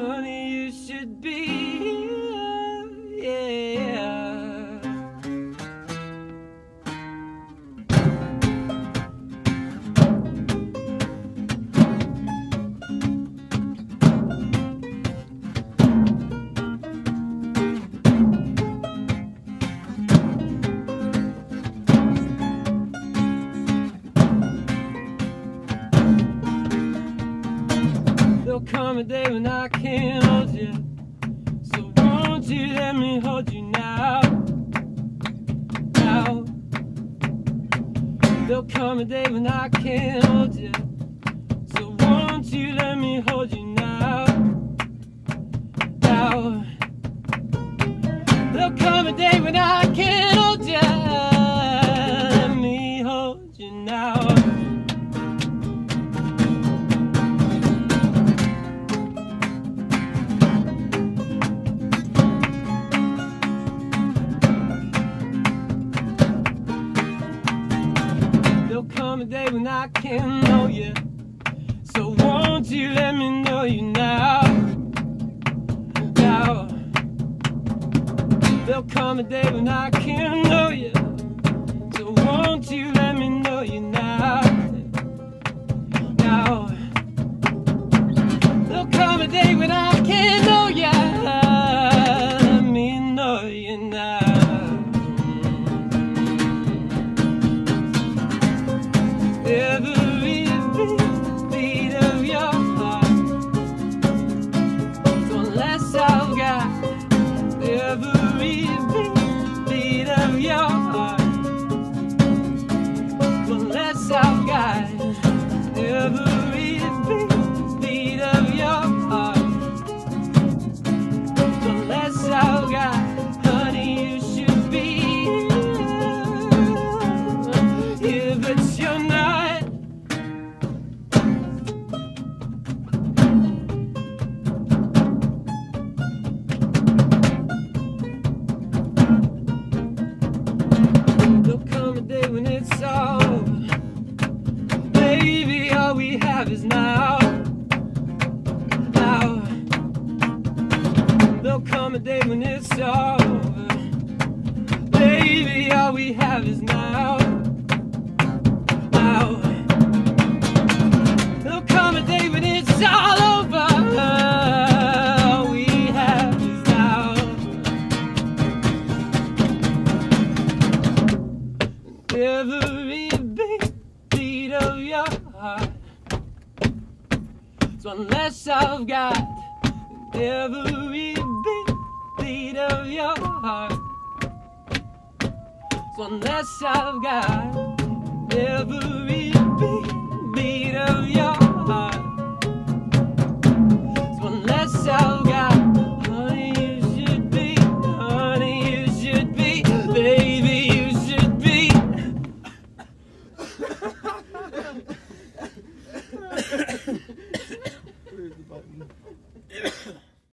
honey, you should be There'll come a day when I can't hold you. So won't you let me hold you now? Now. There'll come a day when I can't hold you. So won't you let me hold you now? Now. There'll come a day when I can't come a day when I can't know you. So won't you let me know you now? Now. There'll come a day when I can't know you. So won't you let me know you now? Now. There'll come a day when I can't know you. Let me know you now. All. Baby, all we have is now. Now. There'll come a day when it's over. Baby, is one less I've got. Every beat, of your heart is one less I've got. Every